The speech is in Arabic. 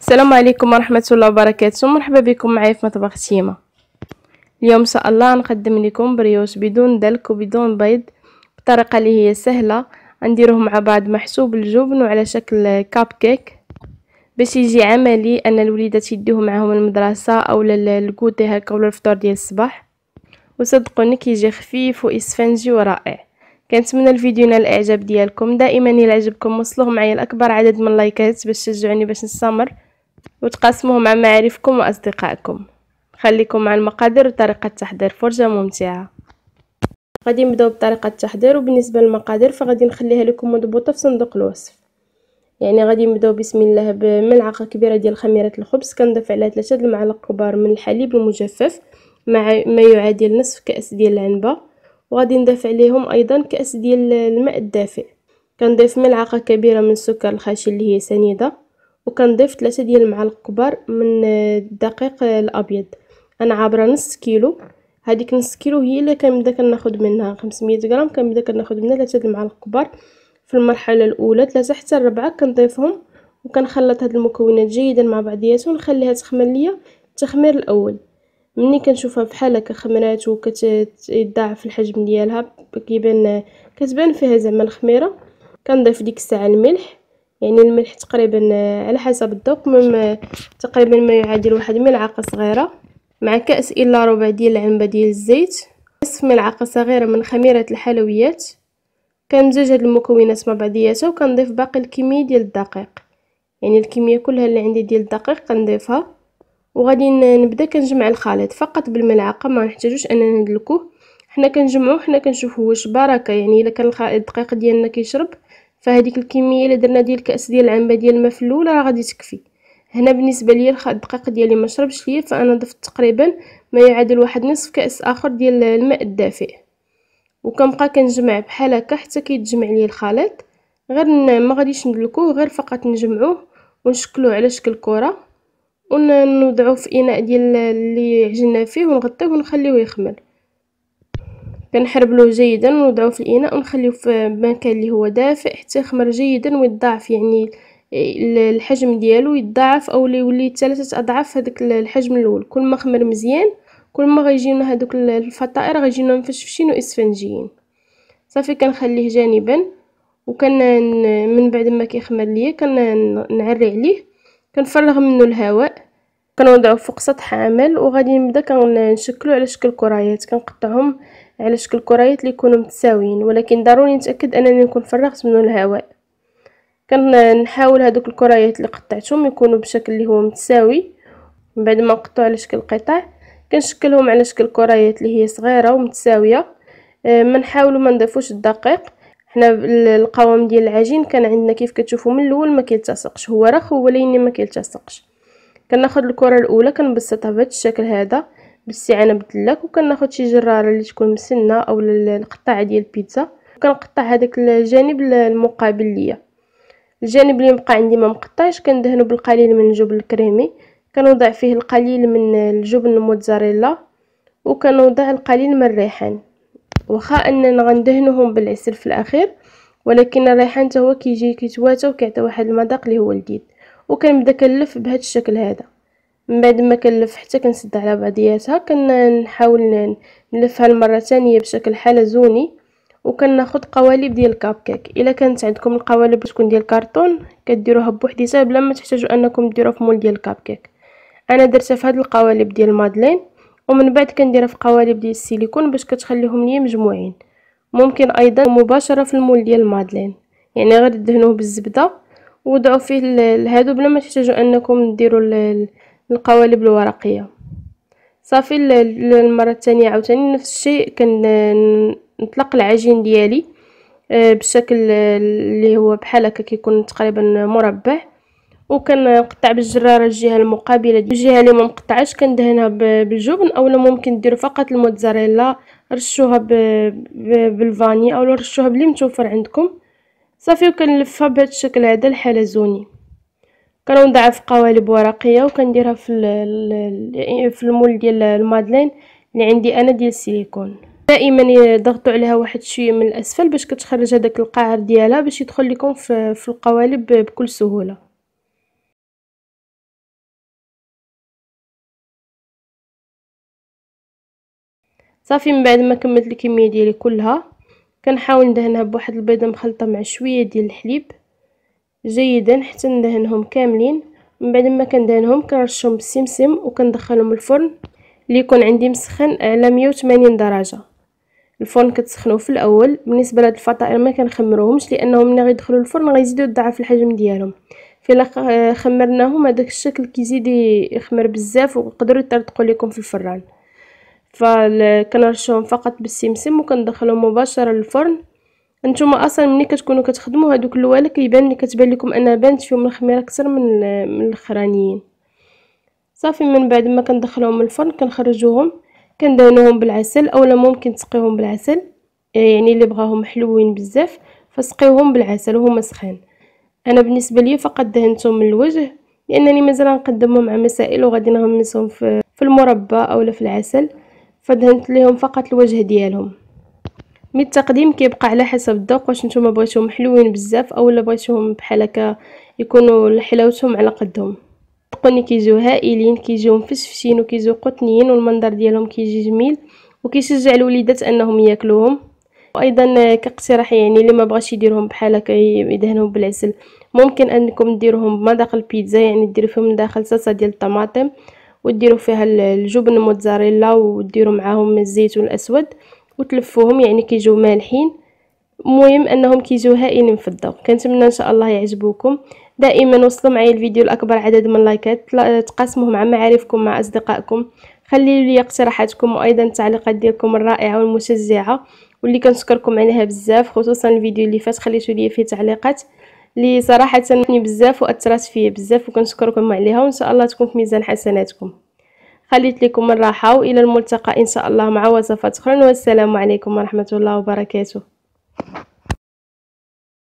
السلام عليكم ورحمة الله وبركاته. مرحبا بكم معايا في مطبخ شيماء اليوم إن شاء الله نقدم لكم بريوش بدون دلك وبدون بيض بطريقة اللي هي سهلة. نديروه مع بعض محشو بالجبن وعلى شكل كاب كيك باش يجي عملي أن الوليدات يديوه معاهم المدرسة أو لل goûter هكا ولا الفطور ديال الصباح. وصدقوني كيجي خفيف وإسفنجي ورائع. كنتمنى الفيديو ينال الإعجاب ديالكم. دائما إلى عجبكم وصلوه معايا لاكبر عدد من اللايكات باش تشجعوني باش نستمر. وتقاسموه مع معارفكم وأصدقائكم. خليكم مع المقادير وطريقة التحضير فرجة ممتعة. غادي نبدأو بطريقة التحضير وبالنسبة للمقادير فغادي نخليها لكم مضبوطة في صندوق الوصف. يعني غادي نبدأو بسم الله بملعقة كبيرة ديال خميرة الخبز كنضيف عليها ثلاثة المعالق كبار من الحليب المجفف مع ما يعادل نصف كأس ديال العنبة. وغادي نضيف عليهم أيضا كأس ديال الماء الدافئ. كنضيف ملعقة كبيرة من السكر الخاشن اللي هي سنيدة. وكنضيف ثلاثة ديال المعالق كبار من الدقيق الأبيض. أنا عابرة نص كيلو. هذيك نص كيلو هي اللي كنبدا كناخذ منها 500 غرام كنبدا كناخذ منها ثلاثة المعالق كبار في المرحلة الأولى ثلاثة حتى ربعة كنضيفهم وكنخلط هاد المكونات جيدا مع بعضياتهم ونخليها تخمر ليا التخمير الأول. مني كنشوفها بحال هكا خمرات وكتضاعف الحجم ديالها كيبان كتبان فيها زعما الخميرة. كنضيف ديك الساعة الملح. يعني الملح تقريبا على حسب الذوق. من تقريبا ما يعادل واحد ملعقة صغيرة مع كأس إلا ربع ديال العنبة ديال الزيت. نصف ملعقة صغيرة من خميرة الحلويات. كنمزج هاد المكونات مع بعضياتها وكنضيف باقي الكمية ديال الدقيق. يعني الكمية كلها اللي عندي ديال الدقيق كنضيفها. وغادي نبدأ كنجمع الخليط. فقط بالملعقة ما نحتاجوش اننا ندلكوه حنا كنجمعوه حنا كنشوفوا واش بركة. يعني إلا كان الدقيق ديالنا كيشرب فهذيك الكمية اللي درنا ديال الكأس ديال العنبة ديال الماء في راه غادي تكفي. هنا بالنسبة ليا الدقيق ديالي ما شربش ليا فأنا ضفت تقريبا ما يعادل واحد نصف كأس آخر ديال الماء الدافئ. وكنبقى كنجمع بحال هكا حتى كيتجمع ليا الخليط. غير ما غاديش ندلكوه غير فقط نجمعوه ونشكلوه على شكل كرة. ونوضعوه في إناء ديال اللي عجننا فيه ونغطيه ونخليوه يخمر. كنحربلوه جيدا ونوضعوه في الإناء ونخليوه في مكان اللي هو دافئ حتى يخمر جيدا ويضاعف يعني الحجم ديالو يضاعف أو يولي ثلاثة أضعاف هذاك الحجم الأول. كل ما خمر مزيان كل ما غيجيونا هذوك الفطائر غيجيونا مفشفشين وإسفنجيين. صافي كنخليه جانبا وكان من بعد ما كيخمر ليا كنعري عليه. كنفرغ منه الهواء كنوضعو فوق سطح عامل وغادي نبدا كنشكلو على شكل كريات كنقطعهم على شكل كريات اللي يكونوا متساويين ولكن ضروري نتأكد أنني نكون فرغت منه الهواء. كنحاول هذوك الكريات اللي قطعتهم يكونوا بشكل اللي هو متساوي. من بعد ما نقطعو على شكل قطع كنشكلهم على شكل كريات اللي هي صغيرة ومتساوية. آه، ما نحاولوا ما نضيفوش الدقيق. حنا القوام ديال العجين كان عندنا كيف كتشوفوا من الأول ما كيلتصقش. هو رخ ولكن ما كيلتصقش. كناخذ الكرة الأولى كنبسطها بهذا الشكل هذا. بالاستعانه بالدلاك وكناخذ شي جراره اللي تكون مسنة أو القطعه ديال البيتزا. وكنقطع هذاك الجانب المقابل ليا. الجانب اللي بقى عندي ما مقطعش كندهنه بالقليل من الجبن الكريمي. كنوضع فيه القليل من الجبن الموتزاريلا وكنوضع القليل من الريحان. واخا أننا غندهنوهم بالعسل في الأخير ولكن الريحان حتى هو كيجي كيتواتى وكيعطي واحد المذاق اللي هو لذيذ وكنبدأ كنلف بهذا الشكل هذا. من بعد ما كنلف حتى كنسد على بعضياتها كنحاول نلفها المرة الثانية بشكل حلزوني وكناخذ قوالب ديال الكاب كيك إلا كانت عندكم القوالب تكون ديال الكرتون كديروها بوحديتها بلا ما تحتاجوا أنكم ديروها في moule ديال الكاب كيك أنا درتها في هذه القوالب ديال madeleine ومن بعد كنديرها في قوالب ديال السيليكون باش كتخليهم ليا مجموعين. ممكن أيضا مباشرة في ال moule ديال ال madeleine يعني غير دهنوه بالزبدة وضعوا فيه هادو بلا ما تحتاجوا أنكم ديروا القوالب الورقية. صافي المرة الثانية عاوتاني نفس الشيء كنطلق العجين ديالي آه، بالشكل اللي هو بحال هكا كيكون تقريبا مربع. وكنقطع بالجرارة الجهة المقابلة الجهة اللي ما مقطعاش كندهنها بالجبن اولا ممكن ديروا فقط الموتزاريلا. رشوها بالفاني اولا رشوها بلي متوفر عندكم. صافي وكنلفها بهذا الشكل هذا الحلزوني كنوضعها في قوالب ورقية وكنديرها في في المول ديال المادلين اللي عندي أنا ديال السيليكون. دائما ضغطوا عليها واحد شوية من الأسفل باش كتخرج هذاك القعر ديالها باش يدخل لكم في, في القوالب بكل سهولة. صافي من بعد ما كملت الكمية ديالي كلها كنحاول ندهنها بواحد البيضة مخلطة مع شوية ديال الحليب. جيدا حتى ندهنهم كاملين. من بعد ما كندهنهم كنرشهم بالسمسم وكندخلهم الفرن اللي يكون عندي مسخن على 180 درجة. الفرن كتسخنوه في الأول. بالنسبة لهاد الفطائر ما كنخمروهمش لأنهم ملي غيدخلوا الفرن غيزيدوا يضاعف الحجم ديالهم. فلا خمرناهم هذاك الشكل كيزيد يخمر بزاف ويقدروا يطرطقوا لكم في الفران. فكنرشوهم فقط بالسمسم وكندخلهم مباشرة للفرن. نتوما أصلا ملي كتكونوا كتخدموا هذوك الوالك كيبان لي كتبان لكم انها بانت فيهم الخميرة أكثر من من الأخرانيين. صافي من بعد ما كندخلهم الفرن كنخرجوهم كندهنوهم بالعسل اولا ممكن تسقيوهم بالعسل يعني اللي بغاهم حلوين بزاف فسقيوهم بالعسل وهما سخان. أنا بالنسبة لي فقط دهنتهم من الوجه لأنني مازال نقدمهم مع مسائل وغادي نغمسهم في في المربى اولا في العسل فدهنت ليهم فقط الوجه ديالهم. مي التقديم كيبقى على حسب الذوق واش نتوما بغيتوهم حلوين بزاف اولا بغيتوهم بحال هكا يكونوا حلاوتهم على قدهم. تقوني كيجيو هائلين كيجيو مفشفشين وكيجيو قطنيين والمنظر ديالهم كيجي جميل وكيشجع الوليدات أنهم ياكلوهم. وأيضا كاقتراح يعني اللي ما بغاش يديرهم بحال هكا يدهنهم بالعسل. ممكن أنكم ديروهم بمذاق البيتزا يعني ديروا فيهم من داخل صلصة ديال الطماطم وديروا فيها الجبن الموتزاريلا وديروا معاهم الزيتون الاسود وتلفوهم يعني كيجيو مالحين. المهم أنهم كيجيو هائلين في الذوق. كنتمنى إن شاء الله يعجبوكم. دائما وصلوا معي الفيديو لاكبر عدد من اللايكات. تقاسموه مع معارفكم مع أصدقائكم. خليوا لي اقتراحاتكم وأيضا التعليقات ديالكم الرائعة والمشجعة واللي كنشكركم عليها بزاف خصوصا الفيديو اللي فات خليتوا لي فيه تعليقات اللي صراحة بزاف وأثرت فيا بزاف وكنشكركم عليها. وإن شاء الله تكون في ميزان حسناتكم. خليت لكم الراحة وإلى الملتقى إن شاء الله مع وصفات أخرى. والسلام عليكم ورحمة الله وبركاته.